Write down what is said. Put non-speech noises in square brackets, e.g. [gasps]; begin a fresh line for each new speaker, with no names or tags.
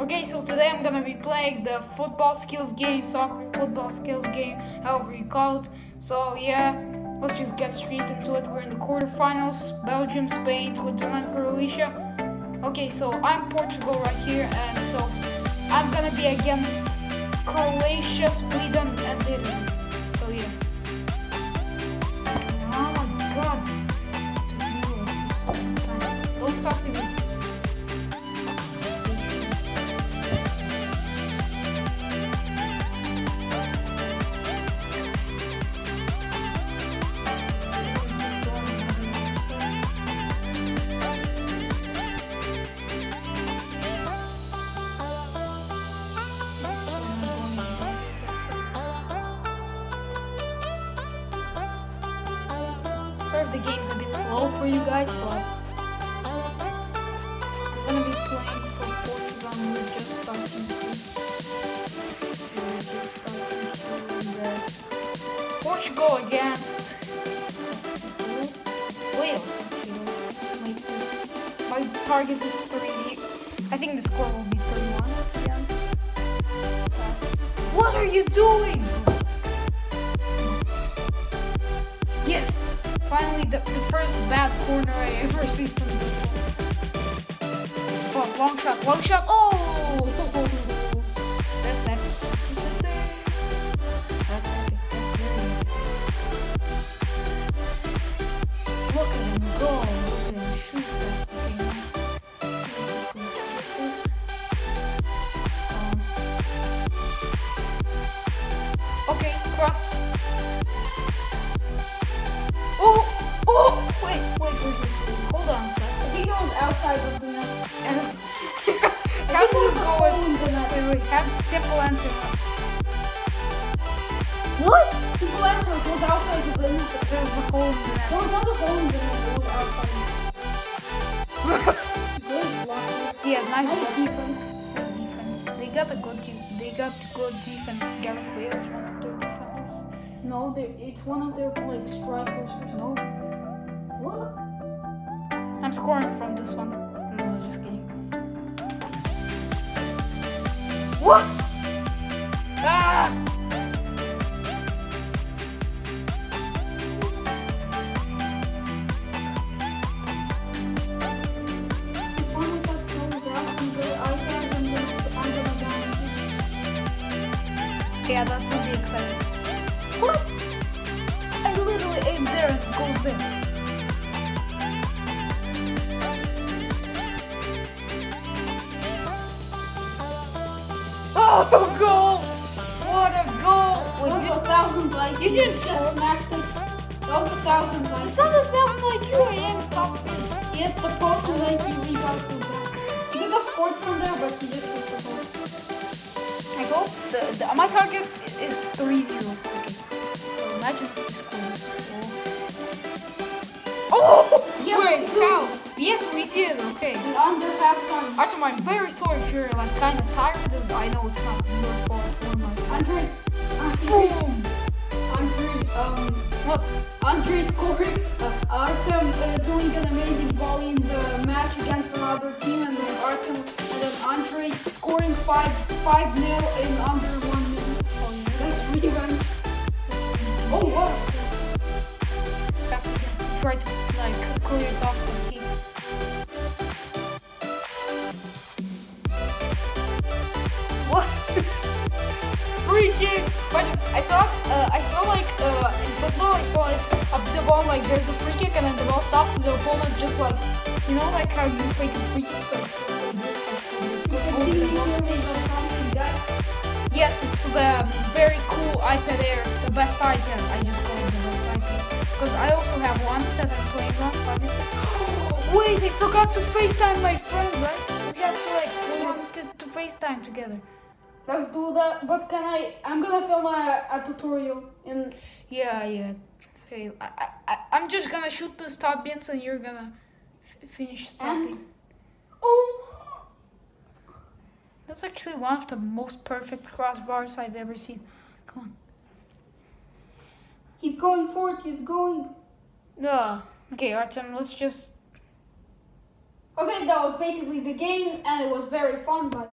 Okay, so today I'm gonna be playing the football skills game, soccer football skills game, however you call it. So yeah, let's just get straight into it. We're in the quarterfinals, Belgium, Spain, Switzerland, Croatia. Okay, so I'm Portugal right here, and so I'm gonna be against Croatia, Sweden, and Italy. The game's a bit slow for you guys, but I'm gonna be playing for Portugal and we're just starting we're just starting to uh, Portugal against Wales. My, target is three. I think the score will be 3-1 to be. What are you doing? Yes! Finally, the, the first bad corner I ever see from the Oh, long shot, long shot. Oh! That's that. Look Okay, cross. Have simple answer.
What? Simple answer. It was outside the net.
There's a hole in the
There
net.
was not a hole in the net. It was outside. Good block.
Yeah, nice
Nice defense.
Good defense. They got a good they got good defense. Gareth Bale is one of their defenders.
No, it's one of their like strikers.
No,
What?
I'm scoring from this one.
Gonna down.
Yeah, that would be exciting. What? I literally aimed there goes there. Oh, goal! What a goal!
That was
you,
a thousand like
you didn't
just smashed it. That was a thousand like
it's not a thousand like you, I am top finish.
He hit the post and then he rebounded so bad. He could have scored from there, but he just hit the post.
I hope the, the my target is 3 0. Okay. So imagine if he scores. Oh!
Yes,
Wait, how?
And under halftime,
Artem, I'm very sorry if you're like kind of tired. and I know it's not your fault or my fault.
Andre, Andre! Andre, um,
What?
Andre scoring, uh, Artem uh, doing an amazing volley in the match against another team, and then Artem, and then Andre scoring five, five nil in under one minute.
Oh, yeah.
That's revenge. Oh, what?
Try to like clear it off ball like there's a free kick and then the ball stops and the opponent just like, you know, like how you fake a free kick. Like,
You can see me clearly, something that.
Yes, it's the very cool iPad Air. It's the best iPad. I just call it the best iPad. Because I also have one that I'm playing on. [gasps] Wait, I forgot to FaceTime my friend, right? We have to like, we wanted to FaceTime together.
Let's do that. But can I? I'm gonna film a, a tutorial in.
Yeah, yeah. Okay, I, I, I'm just gonna shoot the stop bins and you're gonna f- finish stopping.
Oh.
That's actually one of the most perfect crossbars I've ever seen. Come on.
He's going for it. He's going.
No. Okay, Artem, let's just
Okay, that was basically the game, and it was very fun. But